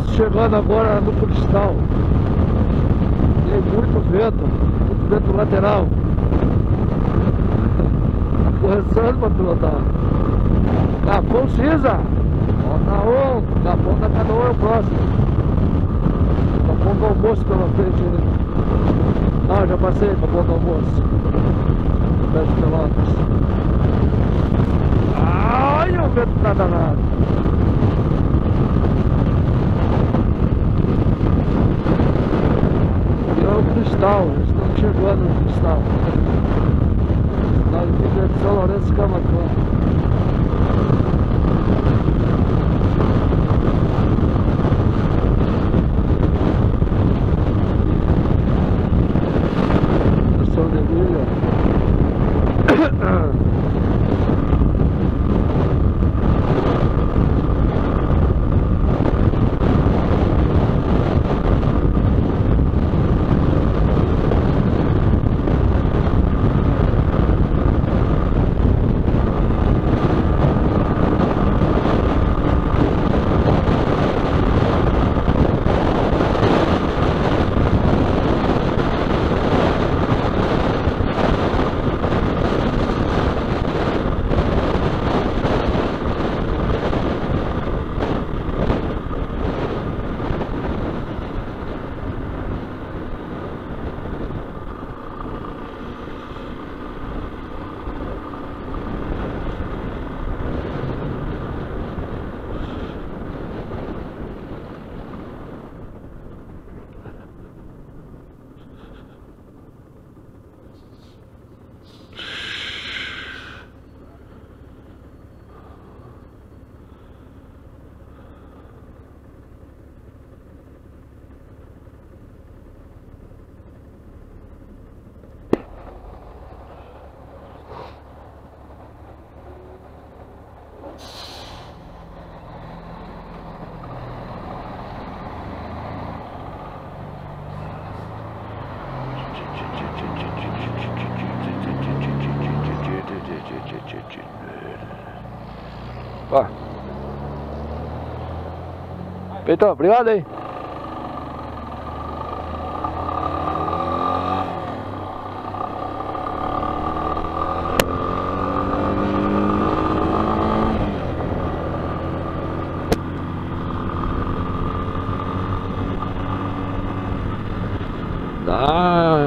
Moço chegando agora no cristal. Tem muito vento, muito vento lateral. Tá para pilotar. Capão cinza. Volta um, capão da canoa é o próximo. Capão do almoço pela frente, né? Ah, já passei capão do almoço. De pelotas. Ai, o vento tá danado. E é o cristal, eles estão chegando no cristal. Cristal de São Lourenço Camacuã. Estação de milha. Ó. Peitão, obrigado aí.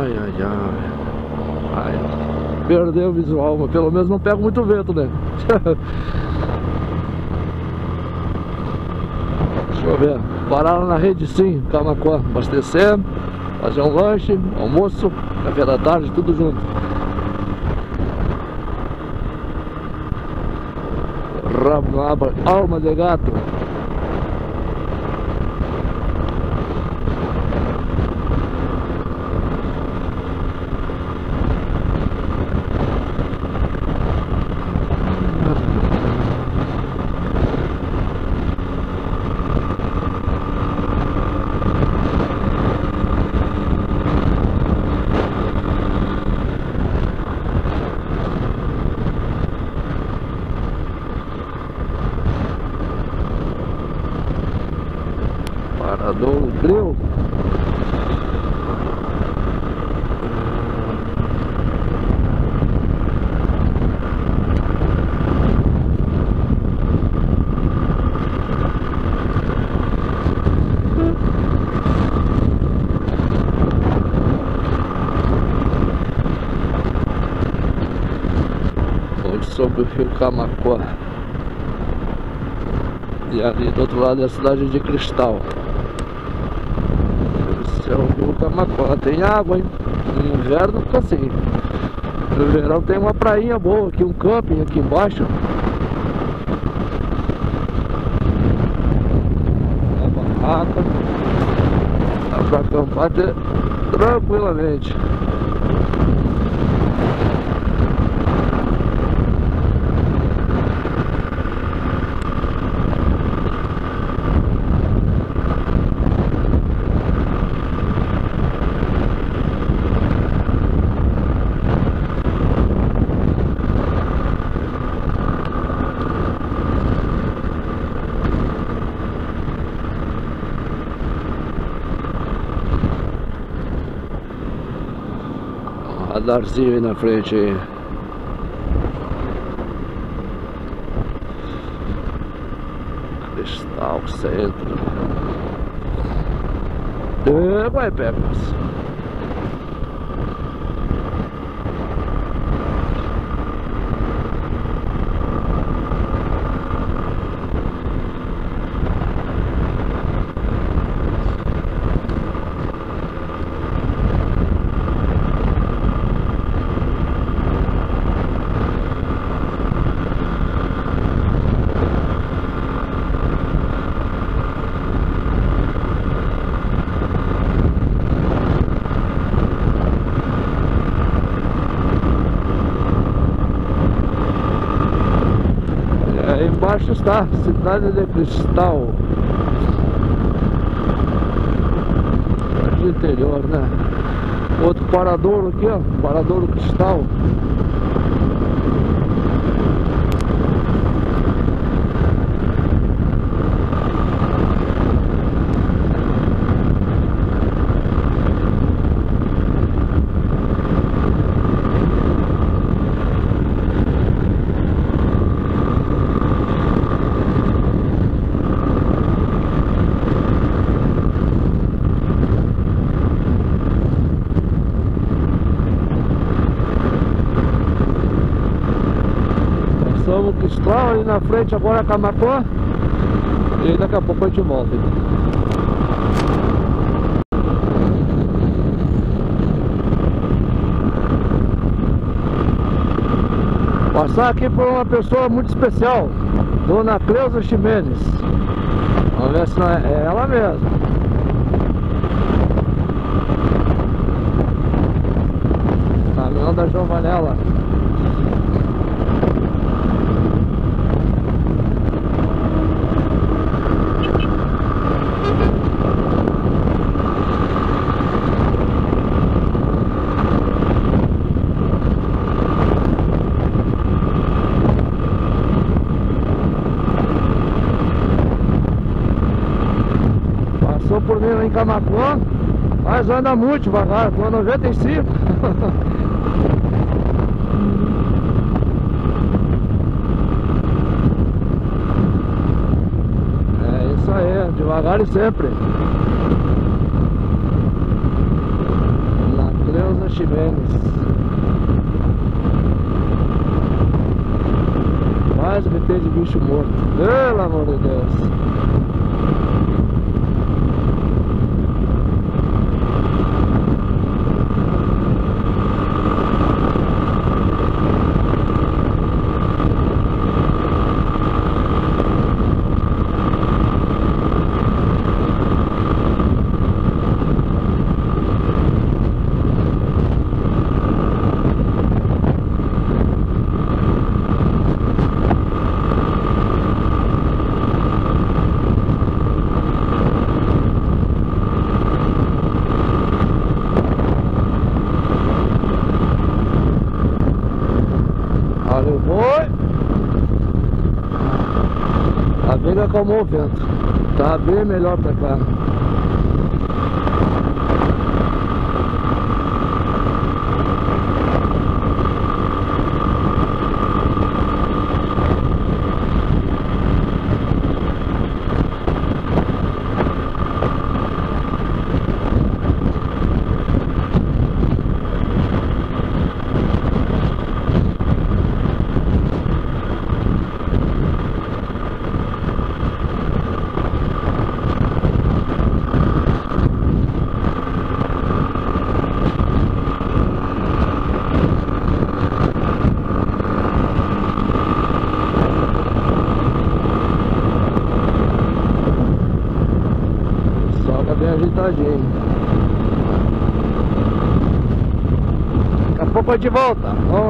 Ai, ai, ai. Ai, perdeu o visual, mas pelo menos não pega muito vento, né? Deixa eu ver. Pararam na rede sim, Camacuã, abastecer, fazer um lanche, almoço, café da tarde, tudo junto. Rabo na aba, alma de gato. Onde sobre o rio Camacuã. E ali do outro lado é a cidade de Cristal. Esse é o rio Camacuã. Tem água, hein? No inverno fica assim. No verão tem uma prainha boa aqui, um camping aqui embaixo. A barraca. Dá pra acampar até tranquilamente. Radarzinho aí na frente aí. Cristal Centro. É, vai, Pepas. Está Cidade de Cristal. Parte interior, né? Outro paradouro aqui, ó. Paradouro Cristal. Passamos o Frente, agora é Camacuã. E daqui a pouco a gente volta. Passar aqui por uma pessoa muito especial, Dona Cleusa Ximenes. Vamos ver se é, é ela mesmo. Caminhão da Giovanella. Passou por mim lá em Camacuã, mas anda muito devagar, a 95. É isso aí, devagar e sempre. Na Cleusa Ximenes. Mais que tem de bicho morto. Pelo amor de Deus. Olha o boi. A veiga acalmou o vento. Tá bem melhor pra cá. Só tá bem ajeitadinho. A gente volta. Vamos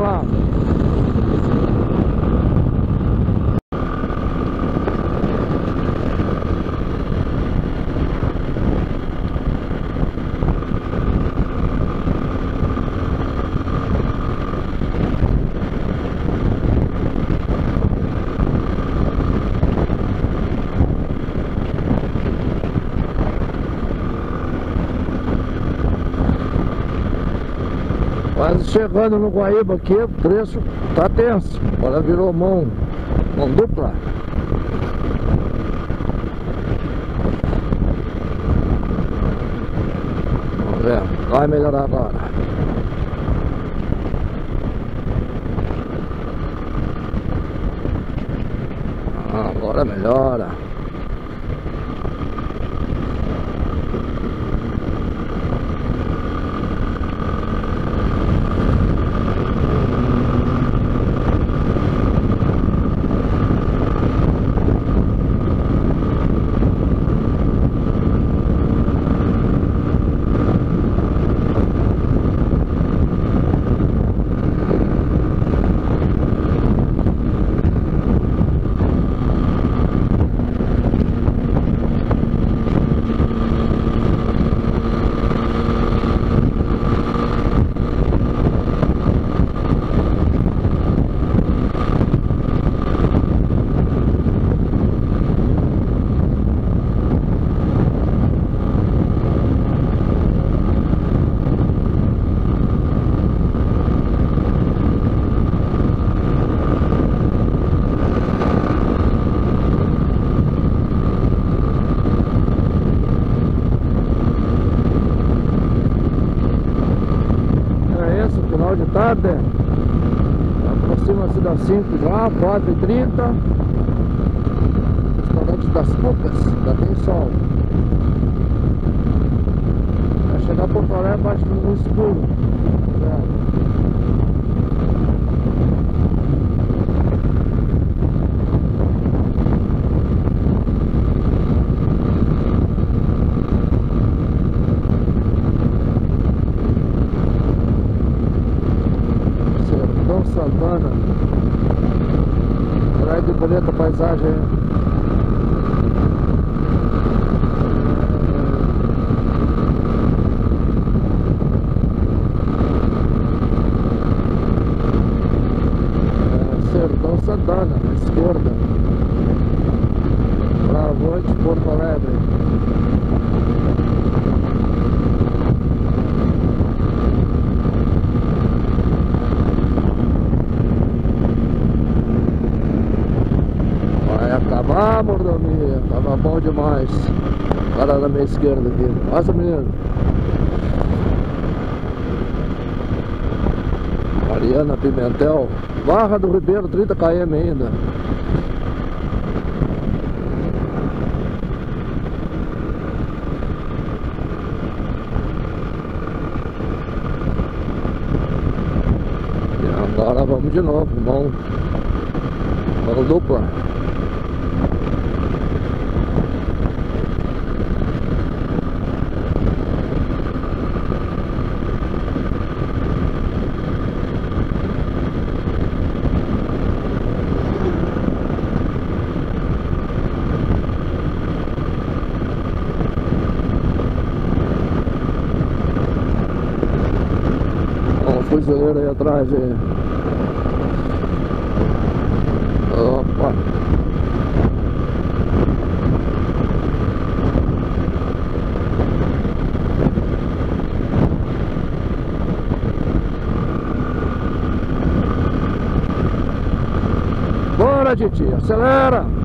chegando no Guaíba aqui, o trecho tá tenso. Agora virou mão, mão dupla. Ver, vai melhorar agora. Ah, agora melhora. tarde Das 5 já, 4 e 30 Restaurante das Cucas, já tem sol. Vai chegar a Porto Alegre baixo no escuro é. Santana Praia de bonita paisagem é, Sertão Santana, na esquerda Bravante, Porto Alegre Ah, mordomia, demais. Cara na minha esquerda aqui. Nossa, menino. Mariana Pimentel. Barra do Ribeiro, 30 km ainda. E agora vamos de novo, bom. Vamos dupla. fuzileiro aí atrás aí. Opa! Bora, Titi, acelera!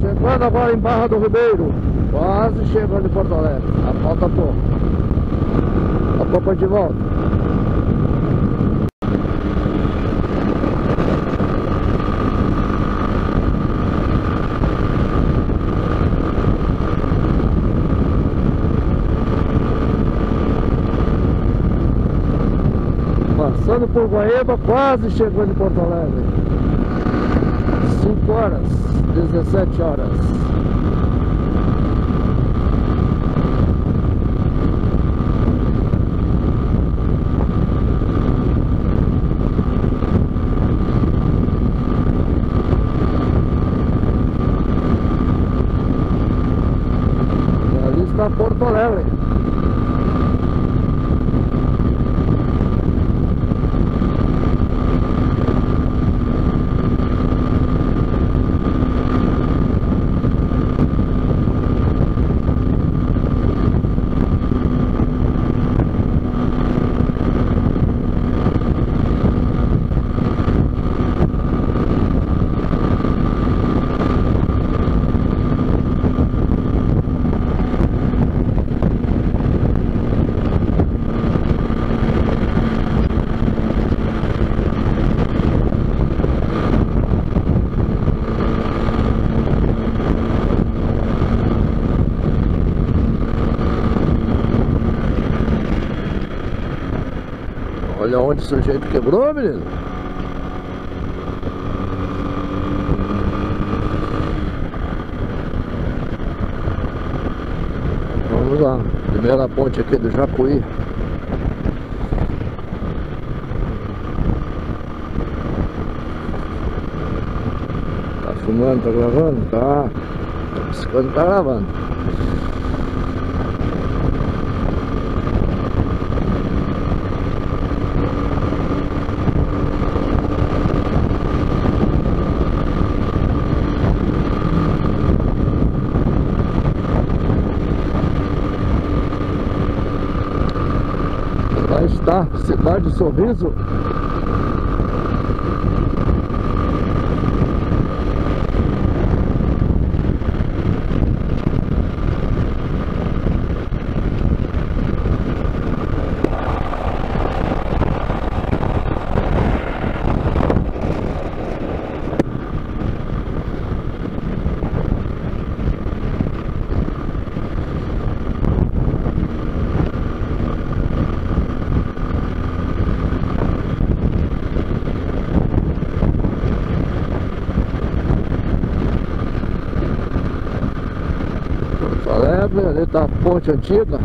Chegando agora em Barra do Ribeiro Quase chegando em Porto Alegre. A falta pouco A pouco de volta. Passando por Guaíba, quase chegando em Porto Alegre. 5 horas, 17 horas. Está Porto Alegre. Olha onde o sujeito quebrou, menino. Vamos lá, primeira ponte aqui do Jacuí. Tá filmando, tá gravando? Tá. Tá piscando, tá gravando. Cidade Sorriso. Porto Alegre, ali tá a ponte antiga.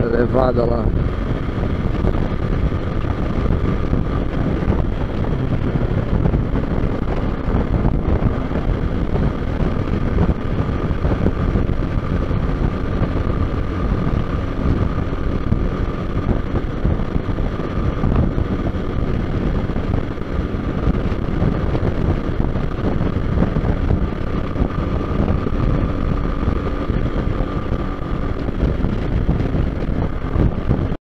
É levada lá.